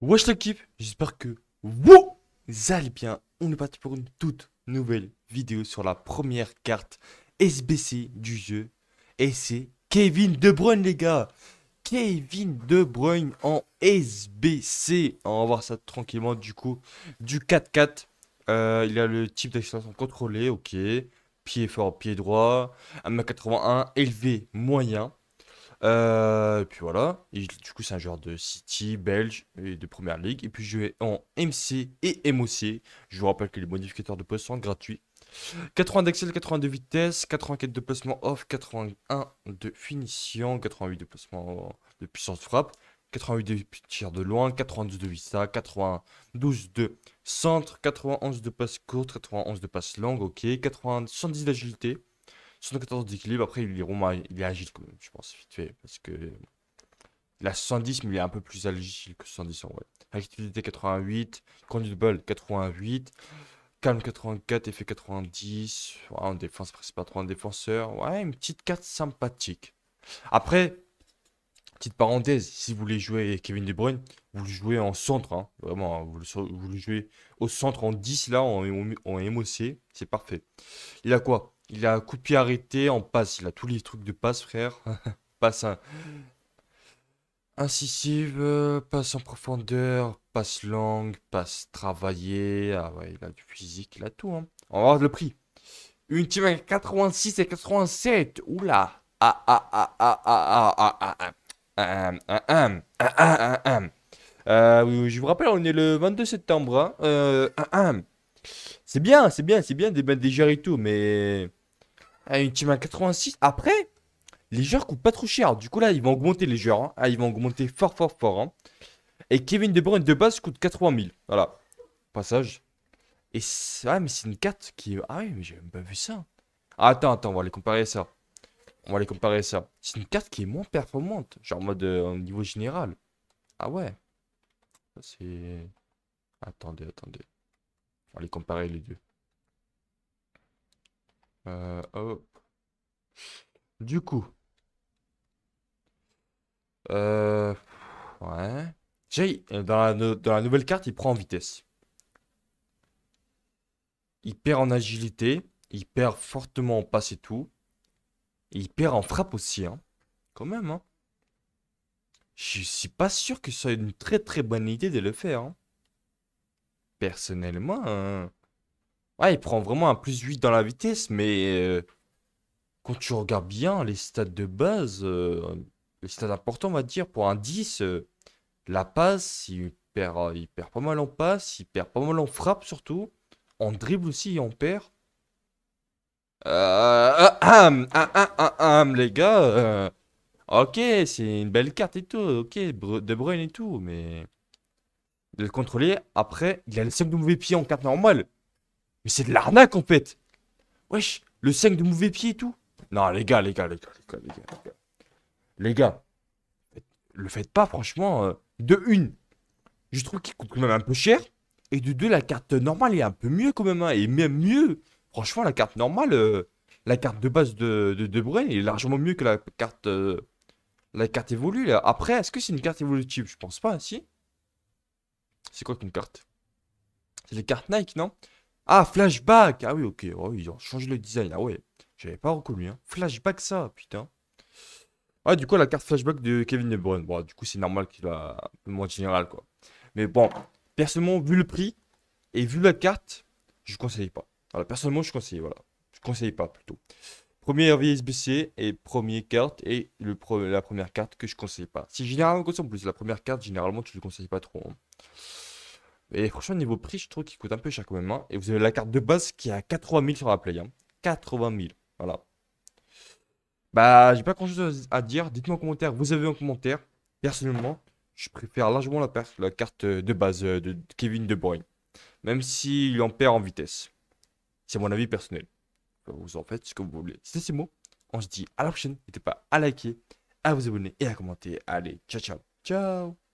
Wesh l'équipe, j'espère que vous allez bien. On est parti pour une toute nouvelle vidéo sur la première carte SBC du jeu. Et c'est Kevin De Bruyne les gars. Kevin De Bruyne en SBC. On va voir ça tranquillement du coup. Du 4-4. Euh, il a le type d'accélération contrôlé, ok. Pied fort, pied droit. 1m81, élevé, moyen. Euh, et puis voilà. du coup, c'est un joueur de City, belge et de première ligue. Et puis, je vais en MC et MOC. Je vous rappelle que les modificateurs de poste sont gratuits. 80 d'Excel, 80 de vitesse, 84 de placement off, 81 de finition, 88 de placement de puissance de frappe, 88 de tir de loin, 92 de vista, 92 de centre, 91 de passe courte, 91 de passe longue, ok, 70 d'agilité, 74 d'équilibre. Après, il est, il est agile quand même, je pense, vite fait. Parce que. Il a 70, mais il est un peu plus agile que 70 en vrai. Activité 88, conduite de balle 88, calme 84, effet 90. Ouais, en défense, c'est pas trop un défenseur. Ouais, une petite carte sympathique. Après, petite parenthèse, si vous voulez jouer Kevin De Bruyne, vous le jouez en centre, hein. vraiment, hein. vous, le, jouez au centre en 10 là, en, en MOC, c'est parfait. Il a quoi? Il a un coup de pied arrêté en passe. Il a tous les trucs de passe, frère. passe incisive, passe en profondeur, passe longue, passe travaillée. Ah ouais, il a du physique, il a tout. Hein. On va voir le prix. Une team à 86 et 87. Oula. Ah ah ah ah ah ah ah ah. Euh, oui, je vous rappelle, on est le 22 septembre. Euh, c'est bien, c'est bien, c'est bien des, des et tout, mais une team à 86. Après, les joueurs coûtent pas trop cher. Du coup, là, ils vont augmenter les joueurs. Hein. Ah, ils vont augmenter fort, fort, fort. Hein. Et Kevin De Bruyne de base coûte 80 000. Voilà. Passage. Et ouais, mais c'est une carte qui. Ah oui, mais j'ai même pas vu ça. Ah, attends, attends, on va les comparer ça. On va les comparer ça. C'est une carte qui est moins performante. Genre en mode euh, au niveau général. Ah ouais. C'est. Attendez, attendez. On va les comparer les deux. Euh, du coup. Euh, ouais. dans la, dans la nouvelle carte, il prend en vitesse. Il perd en agilité. Il perd fortement en passe et tout. il perd en frappe aussi, hein. Quand même, hein. Je suis pas sûr que ce soit une très très bonne idée de le faire. Hein. Personnellement, hein. Ouais, il prend vraiment un plus 8 dans la vitesse, mais euh, quand tu regardes bien les stats de base, euh, les stats importants, on va dire, pour un 10, euh, la passe, il perd, il perd pas mal en passe, il perd pas mal en frappe surtout. En dribble aussi, il en perd. les gars, ok, c'est une belle carte et tout, ok, De Bruyne et tout, mais de le contrôler, après, il a le 5 de mauvais pieds en carte normale. Mais c'est de l'arnaque en fait. Wesh, le 5 de mauvais pied et tout. Non, les gars, les gars, les gars, les gars, les gars. Les gars, le faites pas, franchement. Euh, de une, je trouve qu'il coûte quand même un peu cher. Et de deux, la carte normale est un peu mieux quand même. Hein, et même mieux. Franchement, la carte normale, euh, la carte de base de De, Bruyne est largement mieux que la carte, euh, la carte évolue. Après, est-ce que c'est une carte évolutive? Je pense pas, si. C'est quoi qu'une carte? C'est les cartes Nike, non? Ah, flashback Ah oui, ok. Oh, ils ont changé le design. Ah ouais, j'avais pas reconnu. Hein. Flashback, ça, putain. Ah, du coup, la carte flashback de Kevin De Bruyne. Bon, du coup, c'est normal qu'il a un peu moins général, quoi. Mais bon, personnellement, vu le prix et vu la carte, je conseille pas. Voilà, personnellement, je conseille, voilà. Je conseille pas, plutôt. Première VSBC et première carte et le la première carte que je conseille pas. Si généralement, en plus, la première carte, généralement, tu le conseilles pas trop. Hein. Et franchement, niveau prix, je trouve qu'il coûte un peu cher quand même. Hein. Et vous avez la carte de base qui est à 80 000 sur la Play. 80 000. Voilà. Bah, j'ai pas grand chose à dire. Dites-moi en commentaire. Vous avez un commentaire. Personnellement, je préfère largement la, la carte de base de Kevin De Bruyne. Même s'il en perd en vitesse. C'est mon avis personnel. Vous en faites ce que vous voulez. C'était ces mots. On se dit à la prochaine. N'hésitez pas à liker, à vous abonner et à commenter. Allez, ciao, ciao. Ciao